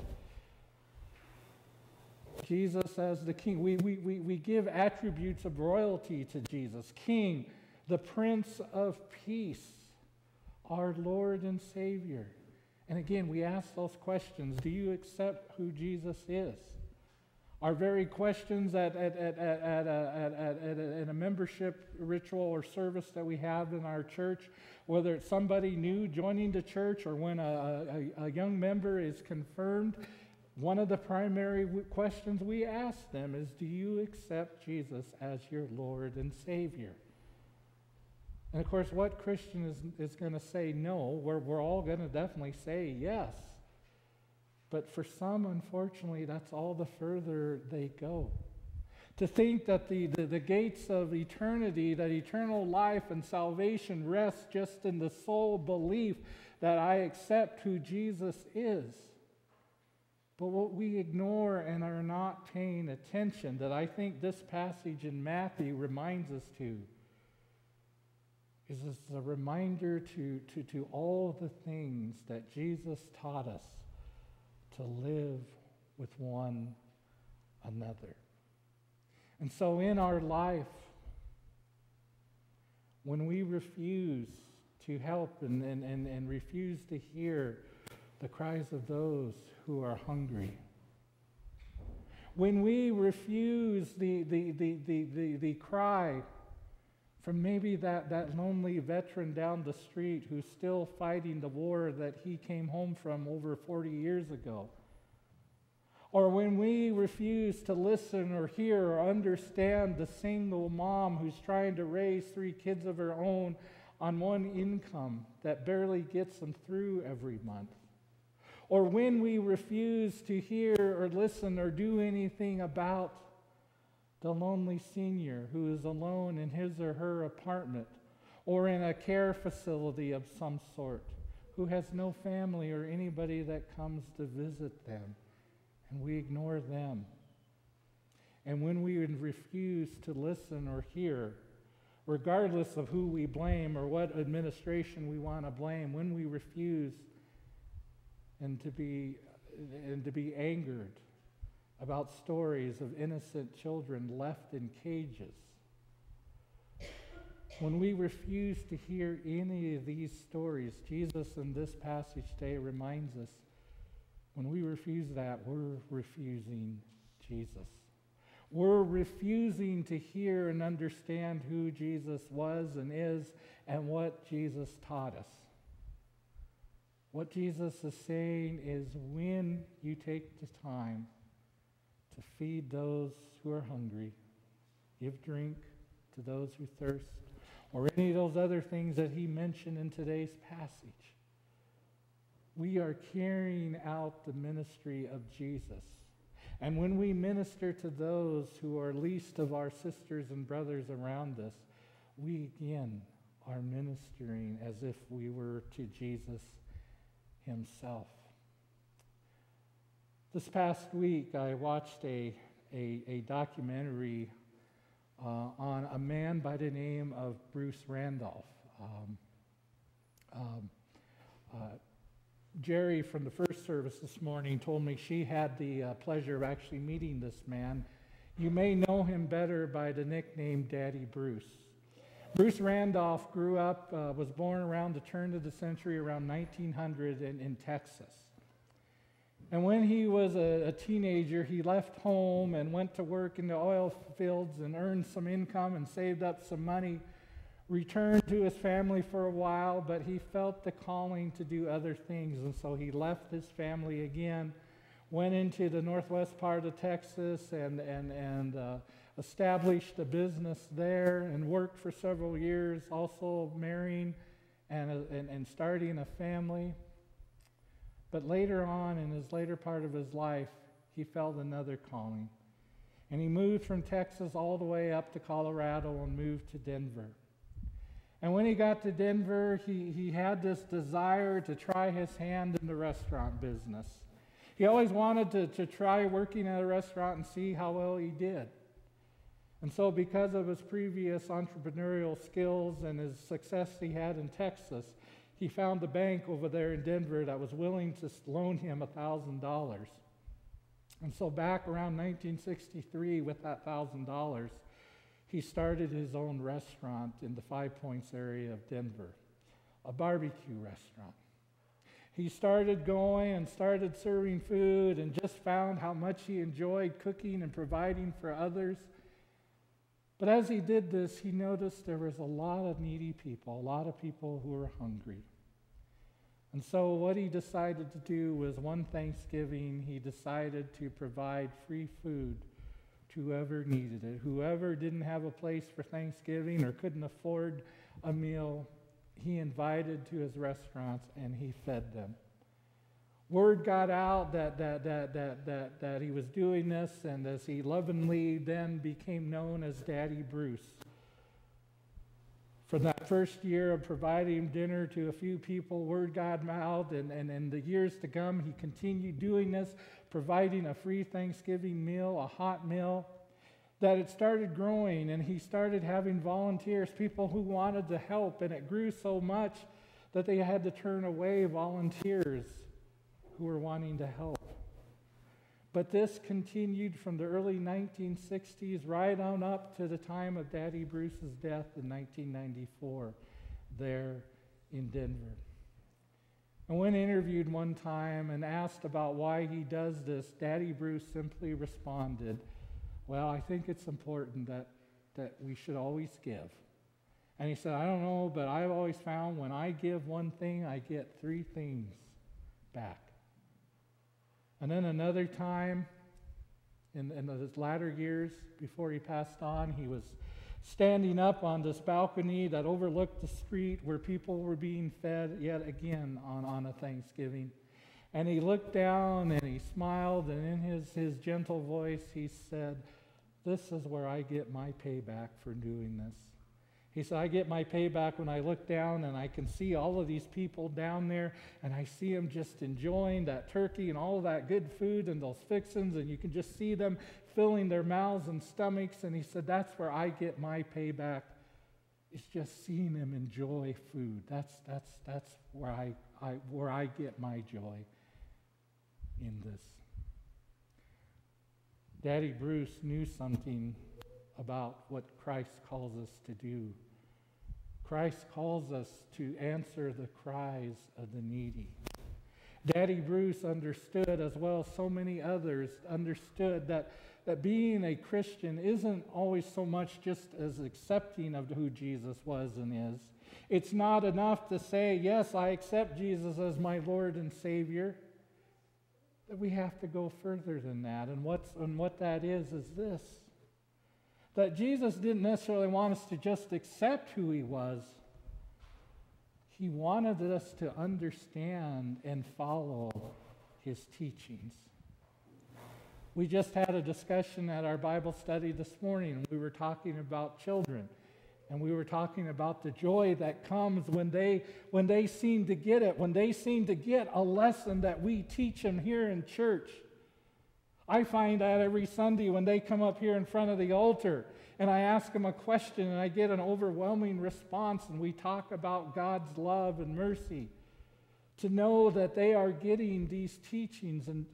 Jesus as the king. We, we, we, we give attributes of royalty to Jesus King, the Prince of Peace, our Lord and Savior. And again, we ask those questions Do you accept who Jesus is? Our very questions at, at, at, at, at, at, at, at, at a membership ritual or service that we have in our church, whether it's somebody new joining the church or when a, a, a young member is confirmed, one of the primary questions we ask them is Do you accept Jesus as your Lord and Savior? And of course, what Christian is, is going to say no? We're, we're all going to definitely say yes. But for some, unfortunately, that's all the further they go. To think that the, the, the, gates of eternity, that eternal life and salvation rest just in the sole belief that I accept who Jesus is. But what we ignore and are not paying attention, that I think this passage in Matthew reminds us to, is this a reminder to, to, to all the things that Jesus taught us to live with one another. And so in our life, when we refuse to help and, and, and, and refuse to hear the cries of those who are hungry. when we refuse the, the, the, the, the, the cry from maybe that, that lonely veteran down the street who's still fighting the war that he came home from over 40 years ago. Or when we refuse to listen or hear or understand the single mom who's trying to raise three kids of her own on one income that barely gets them through every month. Or when we refuse to hear or listen or do anything about the lonely senior who is alone in his or her apartment or in a care facility of some sort, who has no family or anybody that comes to visit them, and we ignore them. And when we refuse to listen or hear, regardless of who we blame or what administration we want to blame, when we refuse and to be and to be angered about stories of innocent children left in cages. When we refuse to hear any of these stories, Jesus in this passage today reminds us when we refuse that, we're refusing Jesus. We're refusing to hear and understand who Jesus was and is and what Jesus taught us. What Jesus is saying is when you take the time to feed those who are hungry, give drink to those who thirst, or any of those other things that he mentioned in today's passage. We are carrying out the ministry of Jesus. And when we minister to those who are least of our sisters and brothers around us, we again are ministering as if we were to Jesus himself. This past week, I watched a, a, a documentary uh, on a man by the name of Bruce Randolph. Um, um, uh, Jerry from the first service this morning told me she had the uh, pleasure of actually meeting this man. You may know him better by the nickname Daddy Bruce. Bruce Randolph grew up, uh, was born around the turn of the century, around 1900 in, in Texas. And when he was a, a, teenager, he left home and went to work in the oil fields and earned some income and saved up some money. Returned to his family for a while, but he felt the calling to do other things. And so he left his family again, went into the northwest part of Texas, and, and, and uh, established a business there and worked for several years, also marrying and, uh, and, and starting a family. But later on, in his later part of his life, he felt another calling. And he moved from Texas all the way up to Colorado and moved to Denver. And when he got to Denver, he, he had this desire to try his hand in the restaurant business. He always wanted to, to try working at a restaurant and see how well he did. And so, because of his previous entrepreneurial skills and his success he had in Texas, he found a bank over there in Denver that was willing to loan him $1,000. And so, back around 1963, with that $1,000, he started his own restaurant in the Five Points area of Denver, a barbecue restaurant. He started going and started serving food and just found how much he enjoyed cooking and providing for others. But as he did this, he noticed there was a lot of needy people, a lot of people who were hungry. And so, what he decided to do was one Thanksgiving, he decided to provide free food to whoever needed it. Whoever didn't have a place for Thanksgiving or couldn't afford a meal, he invited to his restaurants and he fed them. Word got out that, that, that, that, that, that he was doing this, and as he lovingly then became known as Daddy Bruce. From that first year of providing dinner to a few people, word got out, and, and in the years to come, he continued doing this, providing a free Thanksgiving meal, a hot meal, that it started growing, and he started having volunteers, people who wanted to help, and it grew so much that they had to turn away volunteers who were wanting to help. But this continued from the early 1960s right on up to the time of Daddy Bruce's death in 1994 there in Denver. And when interviewed one time and asked about why he does this, Daddy Bruce simply responded, Well, I think it's important that, that we should always give. And he said, I don't know, but I've always found when I give one thing, I get three things back. And then another time, in, in his latter years before he passed on, he was standing up on this balcony that overlooked the street where people were being fed yet again on, on a Thanksgiving. And he looked down and he smiled, and in his, his gentle voice, he said, This is where I get my payback for doing this. He said, I get my payback when I look down and I can see all of these people down there and I see them just enjoying that turkey and all that good food and those fixins, and you can just see them filling their mouths and stomachs. And he said, That's where I get my payback. It's just seeing them enjoy food. That's, that's, that's where, I, I, where I get my joy in this. Daddy Bruce knew something about what Christ calls us to do. Christ calls us to answer the cries of the needy. Daddy Bruce understood, as well as so many others, understood that, that being a Christian isn't always so much just as accepting of who Jesus was and is. It's not enough to say, Yes, I accept Jesus as my Lord and Savior. That we have to go further than that. And, what's, and what that is, is this that Jesus didn't necessarily want us to just accept who he was. He wanted us to understand and follow his teachings. We just had a discussion at our Bible study this morning. We were talking about children. And we were talking about the joy that comes when they, when they seem to get it, when they seem to get a lesson that we teach them here in church. I find that every Sunday when they come up here in front of the altar and I ask them a question and I get an overwhelming response and we talk about God's love and mercy. To know that they are getting these teachings and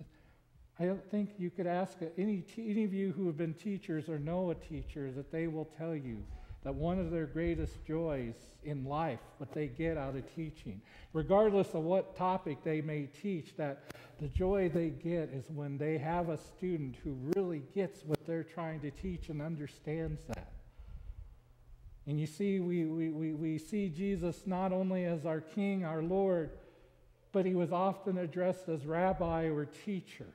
I don't think you could ask any, any of you who have been teachers or know a teacher that they will tell you that one of their greatest joys in life, what they get out of teaching, regardless of what topic they may teach, that the joy they get is when they have a student who really gets what they're trying to teach and understands that. And you see, we, we, we, we see Jesus not only as our King, our Lord, but he was often addressed as rabbi or teacher.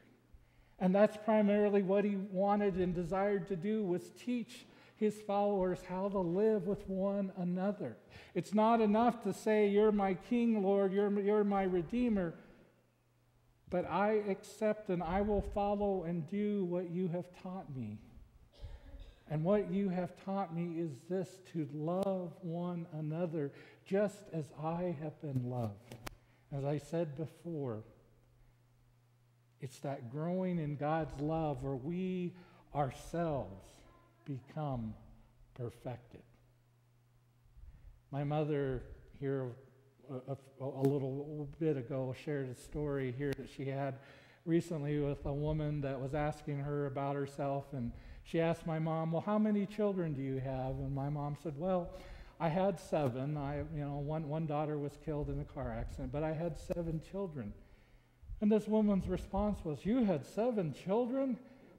And that's primarily what he wanted and desired to do was teach his followers how to live with one another. It's not enough to say, You're my king, Lord, you're, you're my redeemer, but I accept and I will follow and do what you have taught me. And what you have taught me is this to love one another just as I have been loved. As I said before, it's that growing in God's love where we ourselves become perfected. My mother here a, a, a, little bit ago shared a story here that she had recently with a woman that was asking her about herself and she asked my mom well how many children do you have? And my mom said well i had seven. I you know one, one daughter was killed in a car accident but i had seven children. And this woman's response was you had seven children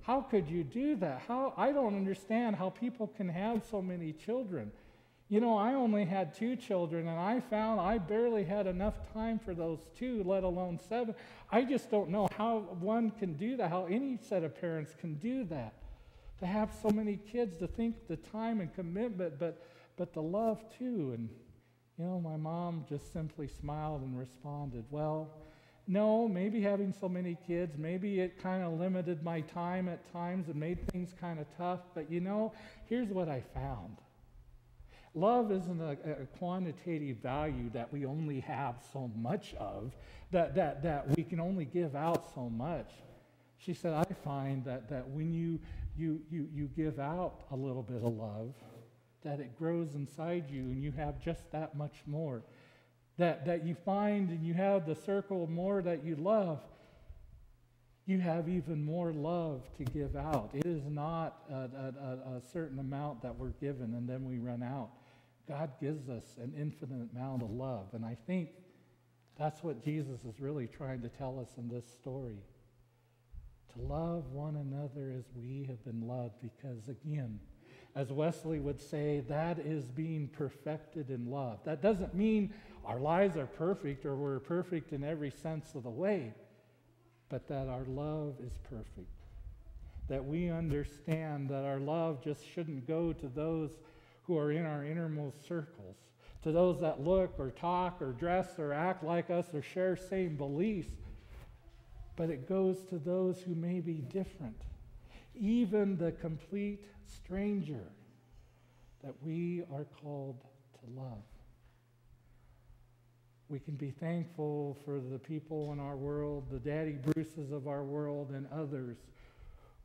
how could you do that? How I don't understand how people can have so many children. You know, I only had two children, and I found I barely had enough time for those two, let alone seven. I just don't know how one can do that, how any set of parents can do that. To have so many kids, to think the time and commitment, but, but the love too. And, you know, my mom just simply smiled and responded, Well, no, maybe having so many kids, maybe it kind of limited my time at times and made things kind of tough. But you know, here's what I found love isn't a, a, quantitative value that we only have so much of, that, that, that we can only give out so much. She said, I find that, that when you, you, you, you give out a little bit of love, that it grows inside you and you have just that much more that, that you find and you have the circle more that you love, you have even more love to give out. It is not a, a, a, certain amount that we're given and then we run out. God gives us an infinite amount of love. And I think That's what Jesus is really trying to tell us in this story. To love one another as we have been loved, because again, as Wesley would say, that is being perfected in love. That doesn't mean our lives are perfect or we're perfect in every sense of the way, but that our love is perfect. That we understand that our love just shouldn't go to those who are in our innermost circles, to those that look or talk or dress or act like us or share same beliefs, but it goes to those who may be different, even the complete stranger that we are called to love. We can be thankful for the people in our world, the Daddy Bruces of our world, and others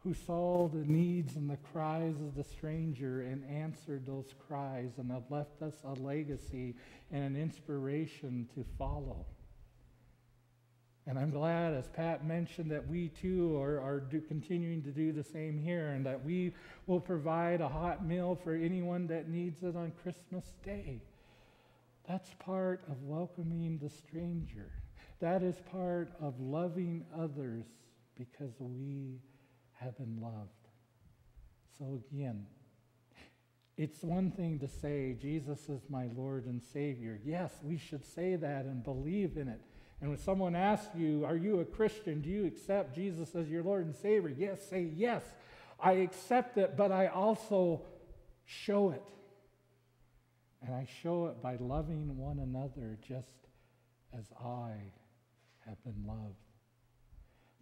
who saw the needs and the cries of the stranger and answered those cries and have left us a legacy and an inspiration to follow. And I'm glad, as Pat mentioned, that we too are, are do, continuing to do the same here and that we will provide a hot meal for anyone that needs it on Christmas Day. That's part of welcoming the stranger. That is part of loving others because we have been loved. So, again, it's one thing to say, Jesus is my Lord and Savior. Yes, we should say that and believe in it. And when someone asks you, Are you a Christian? Do you accept Jesus as your Lord and Savior? Yes, say yes. I accept it, but I also show it. And I show it by loving one another just as I have been loved.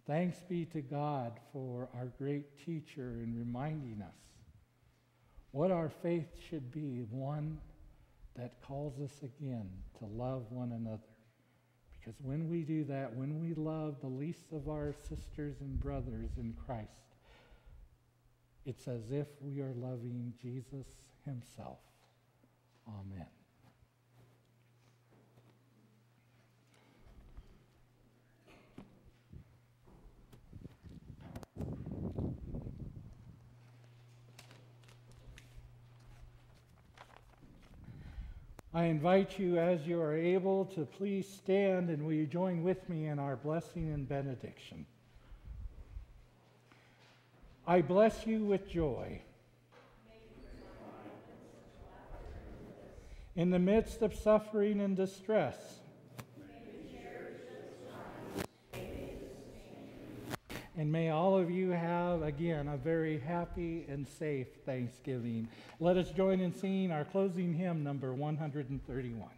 Thanks be to God for our great teacher in reminding us what our faith should be one that calls us again to love one another. Because when we do that, when we love the least of our sisters and brothers in Christ, it's as if we are loving Jesus himself. Amen. I invite you, as you are able, to please stand and will you join with me in our blessing and benediction. I bless you with joy. In the midst of suffering and distress, And may all of you have, again, a very happy and safe Thanksgiving. Let us join in singing our closing hymn, number 131.